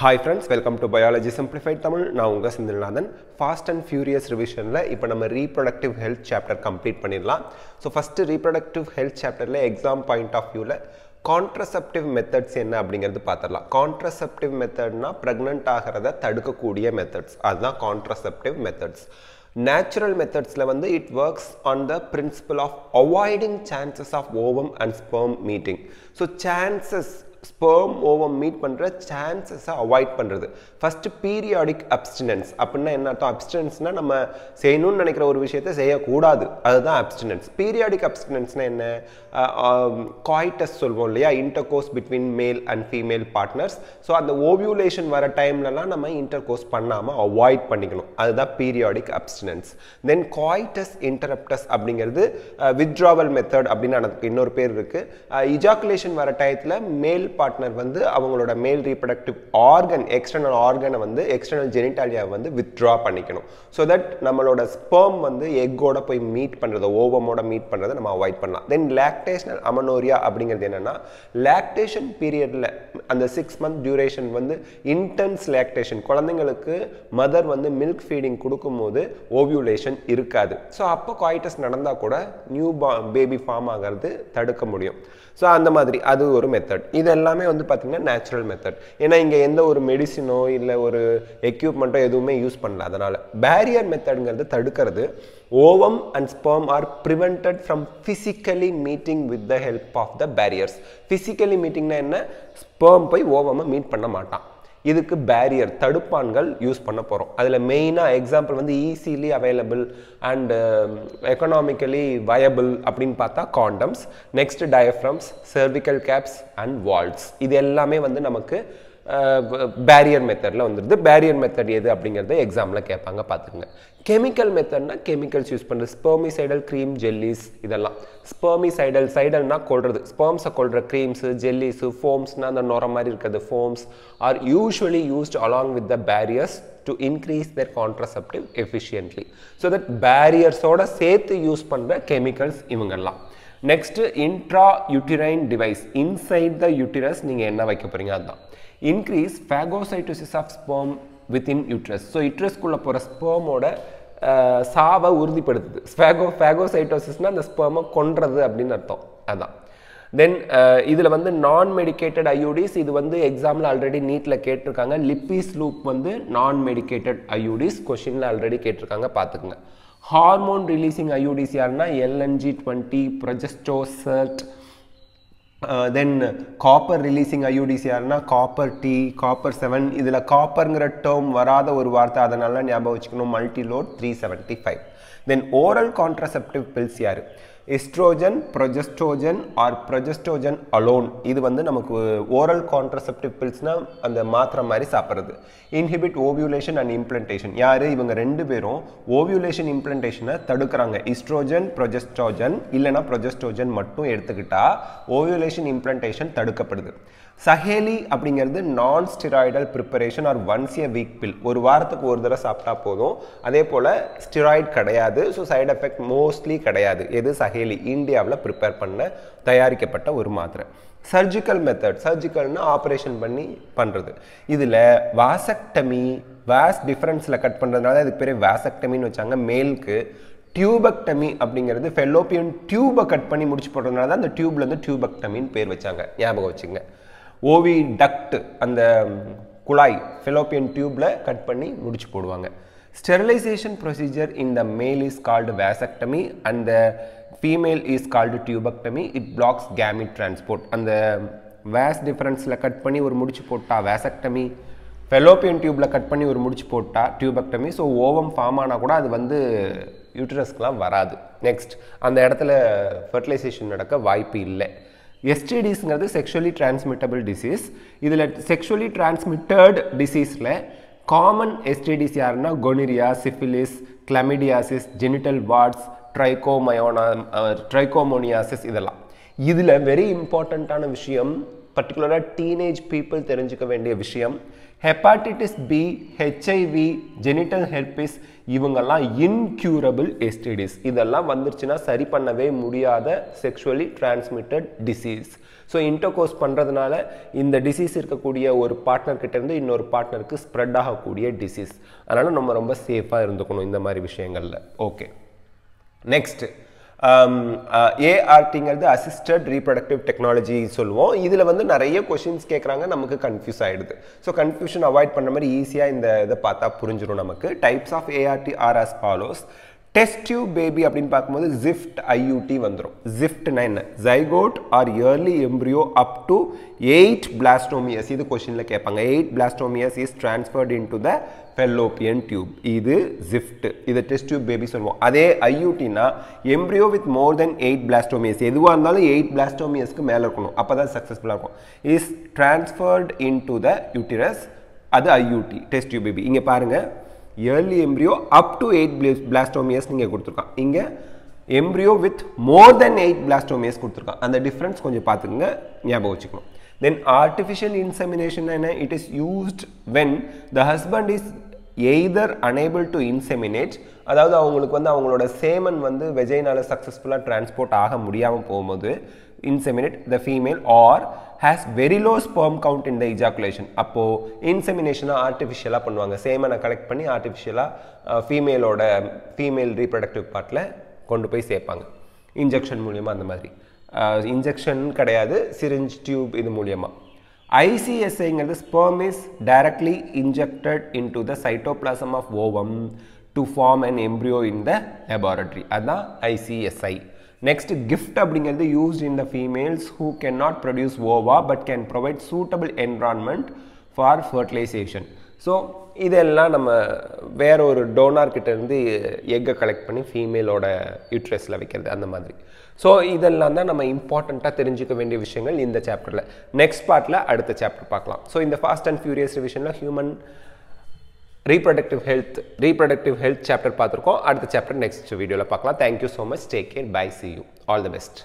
Hi friends welcome to biology simplified Tamil நான் உங்கள் Senthilnathan. Fast and furious ரிவிஷனில் இப்போ நம்ம ரீப்ரொடக்டிவ் ஹெல்த் சாப்டர் கம்ப்ளீட் பண்ணிடலாம். ஸோ ஃபஸ்ட்டு ரீப்ரொடக்டிவ் ஹெல்த் சாப்டரில் எக்ஸாம் பாயிண்ட் ஆஃப் வியூவில் கான்ட்ரசெப்டிவ் மெத்தட்ஸ் என்ன அப்படிங்கிறது பார்த்துடலாம் கான்ட்ரசெப்டிவ் மெத்தட்னா ப்ரெக்னென்ட் ஆகிறத தடுக்கக்கூடிய மெத்தட்ஸ் அதுதான் கான்ட்ரசெப்டிவ் மெத்தட்ஸ் நேச்சுரல் மெத்தட்ஸில் வந்து it works on the principle of avoiding chances of ovum and sperm meeting so chances sperm ovum meet பண்ணுற சான்சஸை அவாய்ட் பண்ணுறது ஃபஸ்ட்டு பீரியாடிக் அப்ஸ்டினன்ஸ் அப்படின்னா என்ன அர்த்தம்? அப்டினன்ஸ்னால் நம்ம செய்யணும்னு நினைக்கிற ஒரு விஷயத்தை செய்யக்கூடாது. அதுதான் அப்ஸ்டினன்ஸ் பீரியாடிக் அப்ஸ்டினன்ஸ்னால் என்ன? காய்டஸ் சொல்வோம் இல்லையா? Intercourse between male and female partners so அந்த ஓவியூலேஷன் வர டைம்லலாம் நம்ம இன்டர்கோர்ஸ் பண்ணாமல் அவாய்ட் பண்ணிக்கணும். அதுதான் பீரியாடிக் அப்ஸ்டினன்ஸ் தென் காய்டஸ் இன்டரப்டஸ் அப்படிங்கிறது வித்ட்ராவல் மெத்தட் அப்படின்னு எனக்கு இன்னொரு பேர் இருக்குது இஜாக்குலேஷன் வர டயத்தில் மேல் பார்ட்னர் வந்து அவங்களோட மேல் ரீப்ரடக்டிவ் ஆர்கன் எக்ஸ்டர்னல் ஆர்கனை வந்து எக்ஸ்டர்னல் ஜெனிட்டாலியாவை வந்து வித்ட்ரா பண்ணிக்கணும். ஸோ தட் நம்மளோட ஸ்பெர்ம் வந்து எக்கோட போய் மீட் பண்ணுறதை ஓவமோட மீட் பண்ணுறதை நம்ம அவாய்ட் பண்ணலாம். தென் லாக்டேஷனல் அமனோரியா அப்படிங்கிறது என்னென்னா லாக்டேஷன் பீரியடில் அந்த சிக்ஸ் மந்த் டியூரேஷன் வந்து இன்டென்ஸ் லாக்டேஷன் குழந்தைங்களுக்கு மதர் வந்து மில்க் ஃபீடிங் கொடுக்கும்போது ஓவியூலேஷன் இருக்காது. ஸோ அப்போ காய்டஸ் நடந்தால் கூட நியூ பா பேபி ஃபார்ம் ஆகிறது தடுக்க முடியும். ஸோ அந்த மாதிரி அது ஒரு மெத்தட் இதை எல்லாமே வந்து பார்த்திங்கன்னா நேச்சுரல் மெத்தட் ஏன்னா இங்கே எந்த ஒரு மெடிசினோ இல்லை ஒரு எக்யூப்மெண்ட்டோ எதுவுமே யூஸ் பண்ணல. அதனால் பேரியர் மெத்தடுங்கிறது தடுக்கிறது. Ovum and sperm are prevented from physically meeting with the help of the barriers physically மீட்டிங்னா என்ன? ஸ்பெர்ம் போய் ஓவமை மீட் பண்ண மாட்டான். இதுக்கு பேரியர் தடுப்பான்கள் யூஸ் பண்ண போகிறோம் அதில் மெயினாக எக்ஸாம்பிள் வந்து easily available and economically viable அப்படின்னு பார்த்தா condoms next diaphragms cervical caps and vaults இது எல்லாமே வந்து நமக்கு பேரியர் மெத்தடில் வந்துடுது பேரியர் மெத்தட் எது அப்படிங்கிறத எக்ஸாமில் கேட்பாங்க பார்த்துக்குங்க. கெமிக்கல் மெத்தட்னா கெமிக்கல்ஸ் யூஸ் பண்ணுறது ஸ்பெர்மிசைடல் க்ரீம் ஜெல்லிஸ் இதெல்லாம். ஸ்பெர்மிசைடல் சைடல்னால் கொள்றது ஸ்பெர்ம்ஸை கொள்கிற க்ரீம்ஸு ஜெல்லிஸு ஃபோம்ஸ்னால் அந்த நுர மாதிரி இருக்கிறது. Foams are usually used along with the barriers to increase their contraceptive efficiently so that பேரியர்ஸோட சேர்த்து யூஸ் பண்ணுற கெமிக்கல்ஸ் இவங்கெல்லாம். Next intra uterine device inside the uterus நீங்கள் என்ன வைக்க போகிறீங்க அதுதான் increase phagocytosis of sperm within uterus so யூட்ரஸ்க்குள்ளே போகிற ஸ்போமோட சாவை உறுதிப்படுத்துது. ஸ்பேகோ ஃபேகோசைட்டோசிஸ்னால் அந்த ஸ்போமை கொன்றது அப்படின்னு அர்த்தம். அதான். தென் இதில் வந்து நான் மெடிக்கேட்டட் ஐயூடிஸ் இது வந்து எக்ஸாமில் ஆல்ரெடி நீட்டில் கேட்டிருக்காங்க. லிப்பிஸ் லூப் வந்து நான் மெடிக்கேட்டட் ஐயூடிஸ் கொஷினில் ஆல்ரெடி கேட்டிருக்காங்க. பார்த்துக்குங்க. Hormone releasing IUDs LNG twenty Progestasert then copper releasing IUDs யாருன்னா காப்பர் டி காப்பர் செவன் இதில் காப்பருங்கிற டேர்ம் வராத ஒரு வார்த்தை அதனால ஞாபகம் வச்சுக்கணும். Multiload three seventy five then oral contraceptive pills யார்? Estrogen progestogen or progestogen alone இது வந்து நமக்கு ஓரல் கான்ட்ரசெப்டிவ் பில்ஸ்னால் அந்த மாத்திரை மாதிரி சாப்பிட்றது. இன்ஹிபிட் ஓவியூலேஷன் அண்ட் இம்ப்ளன்டேஷன் யார்? இவங்க ரெண்டு பேரும் ஓவியூலேஷன் இம்ப்ளன்டேஷனை தடுக்கிறாங்க. இஸ்ட்ரோஜன் ப்ரொஜெஸ்ட்ரோஜன் இல்லைனா ப்ரொஜெஸ்ட்ரோஜன் மட்டும் எடுத்துக்கிட்டால் ஓவியூலேஷன் இம்ப்ளன்டேஷன் தடுக்கப்படுது. சஹேலி அப்படிங்கிறது non steroidal preparation or once a week pill ஒரு வாரத்துக்கு ஒரு தடவை சாப்பிட்டா போதும். அதே போல் ஸ்டிராய்ட் கிடையாது. ஸோ சைடு எஃபெக்ட் மோஸ்ட்லி கிடையாது. எது? சஹேலி. இந்தியாவில் ப்ரிப்பேர் பண்ண தயாரிக்கப்பட்ட ஒரு மாத்திரை. சர்ஜிக்கல் மெத்தட் சர்ஜிக்கல்னு ஆப்ரேஷன் பண்ணி பண்ணுறது இதில் வாசக்டமி வேஸ் டிஃப்ரென்ஸில் கட் பண்ணுறதுனால அதுக்கு பேர் வாசக்டமின்னு வச்சாங்க. மேலுக்கு டியூபக்டமி அப்படிங்கிறது ஃபெல்லோப்பியன் டியூபை கட் பண்ணி முடிச்சு போடுறதுனால தான் அந்த டியூப்லேருந்து டியூபக்டமின்னு பேர் வச்சாங்க. ஞாபகம் வச்சுங்க. ஓவி டக்ட் அந்த குழாய் ஃபெலோப்பியன் டியூப்பில் கட் பண்ணி முடிச்சு போடுவாங்க. Sterilisation procedure in the male is called vasectomy and female is called tubectomy it blocks gamete transport அந்த வேஸ் டிஃப்ரென்ஸில் கட் பண்ணி ஒரு முடிச்சு போட்டால் வேசக்டமி ஃபெலோப்பியன் டியூப்பில் கட் பண்ணி ஒரு முடிச்சு போட்டால் டியூபக்டமி ஸோ ஓவம் ஃபார்ம் ஆனால் கூட அது வந்து யூட்ரஸ்க்கெலாம் வராது. நெக்ஸ்ட் அந்த இடத்துல ஃபர்டிலைசேஷன் நடக்க வாய்ப்பு இல்லை. எஸ்டிடிஸ்ங்கிறது செக்ஷுவலி டிரான்ஸ்மிட்டபிள் டிசீஸ் இதில் செக்ஷுவலி டிரான்ஸ்மிட்டட் டிசீஸில் காமன் எஸ்டிடிஸ் யாருன்னா gonorrhoea syphilis chlamydiasis genital warts ட்ரைகோமயோனா trichomoniasis இதெல்லாம். இதில் வெரி இம்பார்ட்டண்ட்டான விஷயம் பர்டிகுலராக டீனேஜ் பீப்புள் தெரிஞ்சுக்க வேண்டிய விஷயம். Hepatitis B HIV genital herpes இவங்கெல்லாம் இன்க்யூரபிள் எஸ்டிடிஸ் இதெல்லாம் வந்துருச்சுன்னா சரி பண்ணவே முடியாத sexually transmitted disease so intercourse பண்ணுறதுனால இந்த டிசீஸ் இருக்கக்கூடிய ஒரு பார்ட்னர்கிட்டேருந்து இன்னொரு பார்ட்னருக்கு ஸ்ப்ரெட் ஆகக்கூடிய டிசீஸ் அதனால் நம்ம ரொம்ப சேஃபாக இருந்துக்கணும் இந்த மாதிரி விஷயங்களில். ஓகே நெக்ஸ்ட்டு ஏஆர்டிங்கிறது அசிஸ்டட் ரீப்ரொடக்டிவ் டெக்னாலஜி சொல்லுவோம். இதில் வந்து நிறைய கொஷின்ஸ் கேட்குறாங்க நமக்கு கன்ஃபியூஸ் ஆகிடுது ஸோ கன்ஃபியூஷன் அவாய்ட் பண்ண மாதிரி ஈஸியாக இந்த இதை பார்த்தா புரிஞ்சிடும் நமக்கு. Types of ART are as follows test tube baby அப்படின்னு பார்க்கும்போது ஜிஃப்ட் ஐயூடி வந்துடும் ஜிஃப்ட்னா என்ன? Zygote or early embryo up to eight blastomeres இது கொஷினில் கேட்பாங்க. Eight blastomeres is transferred into the fallopian tube இது ஜிஃப்ட் இது டெஸ்ட் டியூப் பேபி சொல்லுவோம். அதே ஐயூட்டினா embryo with more then eight blastomeres எதுவாக இருந்தாலும் எயிட் பிளாஸ்டோமியஸ்க்கு மேலே இருக்கணும். அப்போ தான் சக்ஸஸ்ஃபுல்லாக இருக்கும். Is transferred into the uterus அது ஐயூடி டெஸ்ட் டியூப் பேபி இங்கே பாருங்கள் early embryo up to eight blastomeres நீங்கள் கொடுத்துருக்கான். இங்கே embryo with more then eight blastomeres கொடுத்துருக்கான். அந்த டிஃப்ரென்ஸ் கொஞ்சம் பார்த்துக்குங்க. ஞாபகம் வச்சுக்கணும். தென் ஆர்டிஃபிஷியல் இன்செமினேஷன் என்ன? It is used when the husband is either unable to inseminate அதாவது அவங்களுக்கு வந்து அவங்களோட சேமன் வந்து வெஜைனால சக்ஸஸ்ஃபுல்லாக டிரான்ஸ்போர்ட் ஆக முடியாமல் போகும்போது inseminate the female or has very low sperm count in the ejaculation அப்போது இன்செமினேஷனாக ஆர்டிஃபிஷியலாக பண்ணுவாங்க. சேமனை கலெக்ட் பண்ணி ஆர்டிஃபிஷியலாக ஃபீமேலோட ஃபீமேல் ரீப்ரொடக்டிவ் பார்ட்டில் கொண்டு போய் சேர்ப்பாங்க. இன்ஜெக்ஷன் மூலியமாக அந்த மாதிரி. இன்ஜெக்ஷன் கிடையாது. சிரிஞ்ச் டியூப் இது மூலியமாக ஐசிஎஸ்ஐங்கிறது sperm is directly injected into the cytoplasm of ovum to form an embryo in the laboratory அதுதான் ஐசிஎஸ்ஐ நெக்ஸ்ட் கிஃப்ட் அப்படிங்கிறது used in the females who can not produce ova but can provide suitable environment for fertilization so இதெல்லாம் நம்ம வேற ஒரு டோனார்கிட்டேருந்து இருந்து எக்கை collect பண்ணி ஃபீமேலோட யூட்ரஸில் வைக்கிறது அந்த மாதிரி. ஸோ இதெல்லாம் தான் நம்ம இம்பார்ட்டண்ட்டாக தெரிஞ்சுக்க வேண்டிய விஷயங்கள் இந்த சாப்டரில் நெக்ஸ்ட் பார்ட்டில் அடுத்த சாப்டர் பார்க்கலாம். ஸோ இந்த fast and furious ரிவிஷனில் human reproductive health reproductive health chapter பார்த்துருக்கோம். அடுத்த சாப்டர் நெக்ஸ்ட் வீடியோவில் பார்க்கலாம். Thank you so much take care bye see you all the best